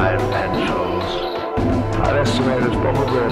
five pencils. I've estimated probably about